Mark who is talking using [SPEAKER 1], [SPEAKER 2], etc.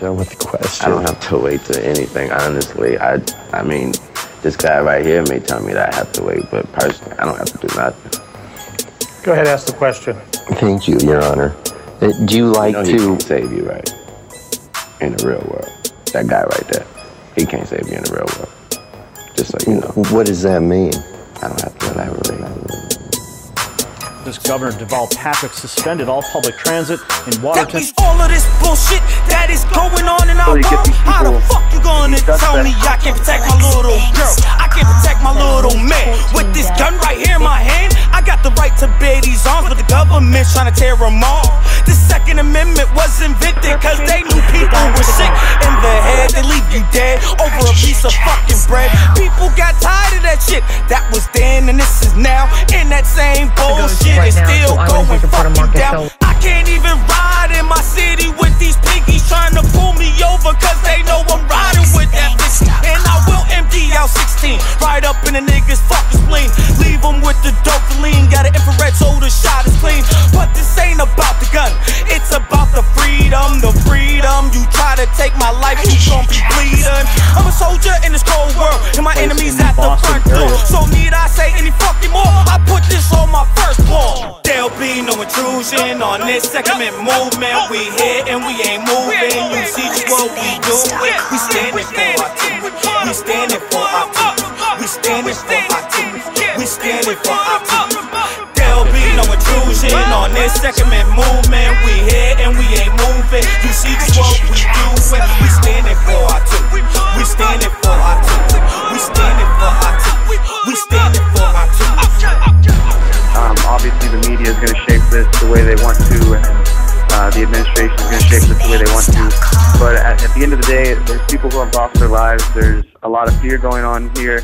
[SPEAKER 1] Done with the question.
[SPEAKER 2] I don't have to wait to anything, honestly. I, I mean, this guy right here may tell me that I have to wait, but personally, I don't have to do nothing.
[SPEAKER 3] Go ahead, ask the question.
[SPEAKER 1] Thank you, Your Honor. Uh, do you like
[SPEAKER 2] You know he
[SPEAKER 1] to?
[SPEAKER 2] can't save you, right? In the real world. That guy right there. He can't save you in the real world. Just so you know.
[SPEAKER 1] What does that mean?
[SPEAKER 2] I don't have to elaborate.
[SPEAKER 4] This Governor Deval Patrick suspended all public transit in
[SPEAKER 5] That
[SPEAKER 4] Watertown.
[SPEAKER 5] means all of this bullshit to bear these arms, but the government's trying to tear them off. The Second Amendment was invented cause they knew people were sick in the head. They leave you dead over a piece of fucking bread. People got tired of that shit. That was then and this is now. And that same bullshit
[SPEAKER 6] right
[SPEAKER 5] is
[SPEAKER 6] now,
[SPEAKER 5] still
[SPEAKER 6] so I
[SPEAKER 5] going fucking down.
[SPEAKER 6] show.
[SPEAKER 5] I can't even ride in my city with these piggies trying to pull me over cause they know I'm the niggas fucking spleen. Leave them with the dopamine. Got an infrared so the shot is clean. But this ain't about the gun, it's about the freedom, the freedom. You try to take my life, you gon' be bleeding. I'm a soldier in this cold world, and my enemies at the front door. So need I say any fucking more? I put this on my first floor. There'll be no intrusion on this segment movement. We here and we ain't moving. You see what we doing. We standing for our team. We standing for our team. We standing for our team. We standing for our team. There'll be no intrusion on this segment movement. We here and we ain't moving. You see just what we doing. We standing for our team. We standing for our team. We standing for our team. We standing for our team.
[SPEAKER 7] Um, obviously, the media is going to shape this the way they want to, and uh, the administration is going to shape this the way they want to. But at, at the end of the day, there's people who have lost their lives. There's a lot of fear going on here.